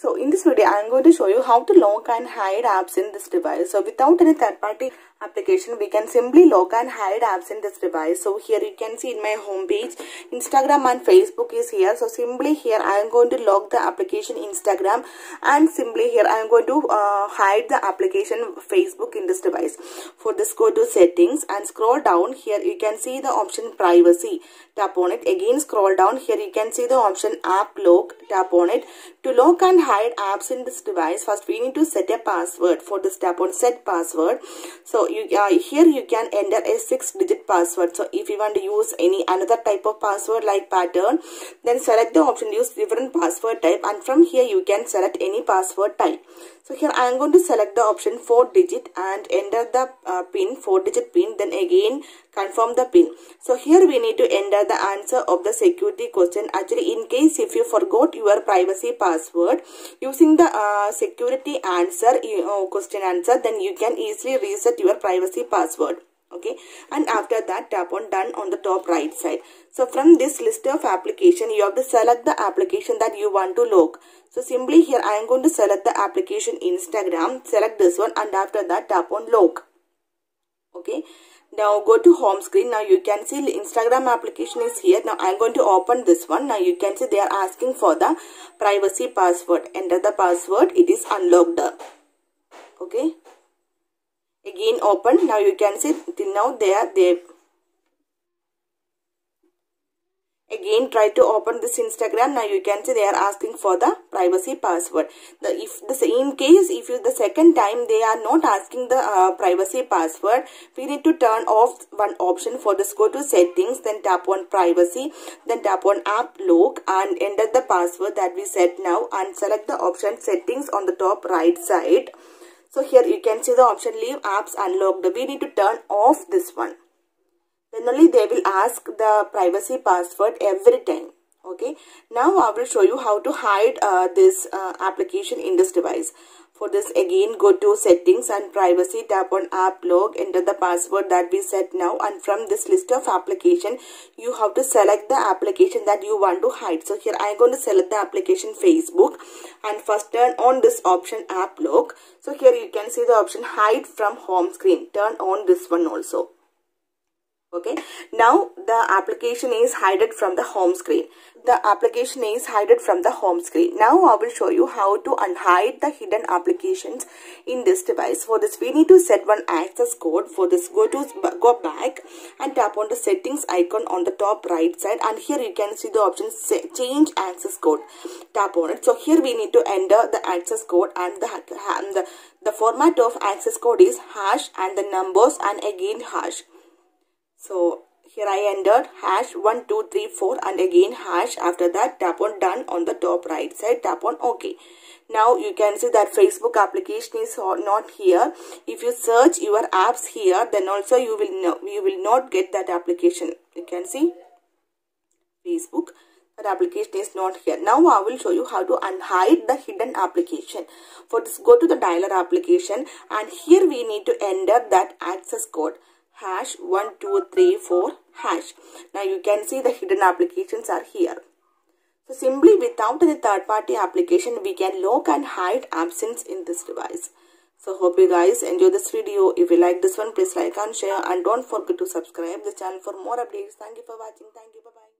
So in this video, I am going to show you how to lock and hide apps in this device. So without any third party application, we can simply lock and hide apps in this device. So here you can see in my home page, Instagram and Facebook is here. So simply here I am going to lock the application Instagram and simply here I am going to uh, hide the application Facebook in this device. For this go to settings and scroll down here you can see the option privacy. Tap on it. Again scroll down here you can see the option app lock. Tap on it. To lock and hide apps in this device first we need to set a password. For this tap on set password. So you uh, here you can enter a six digit password. So if you want to use any another type of password like pattern then select the option use different password type and from here you can select any password type. So here I am going to select the option 4 digit and enter the uh, pin 4 digit pin then again confirm the pin. So here we need to enter the answer of the security question. Actually in case if you forgot your privacy password using the uh, security answer uh, question answer then you can easily reset your privacy password okay? And after that tap on done on the top right side. So from this list of application you have to select the application that you want to lock so simply here i am going to select the application instagram. Select this one and after that tap on lock okay? Now go to home screen. Now you can see instagram application is here. Now i'm going to open this one. Now you can see they are asking for the privacy password. Enter the password. It is unlocked okay again open. Now you can see till now they are there. Again try to open this instagram. Now you can see they are asking for the privacy password. The if the in case if you the second time they are not asking the uh, privacy password we need to turn off one option for this. Go to settings then tap on privacy then tap on app lock and enter the password that we set now and select the option settings on the top right side so here you can see the option leave apps unlocked. We need to turn off this one. Then only they will ask the privacy password every time. Okay. Now i will show you how to hide uh, this uh, application in this device for this again go to settings and privacy tap on app lock enter the password that we set now and from this list of application you have to select the application that you want to hide. So here i am going to select the application facebook and first turn on this option app lock. So here you can see the option hide from home screen. Turn on this one also okay. Now the application is hidden from the home screen. The application is hidden from the home screen. Now i will show you how to unhide the hidden applications in this device. For this we need to set one access code. For this go to go back and tap on the settings icon on the top right side. And here you can see the option change access code. Tap on it. So here we need to enter the access code and the and the, the format of access code is hash and the numbers and again hash so here I entered hash 1234 and again hash after that tap on done on the top right side tap on OK. Now you can see that Facebook application is not here. If you search your apps here then also you will know, you will not get that application. You can see Facebook that application is not here. Now I will show you how to unhide the hidden application. For this go to the dialer application and here we need to enter that access code hash 1234 hash. Now you can see the hidden applications are here. So simply without any third party application we can lock and hide absence in this device. So hope you guys enjoy this video. If you like this one please like and share and don't forget to subscribe the channel for more updates. Thank you for watching. Thank you. Bye bye.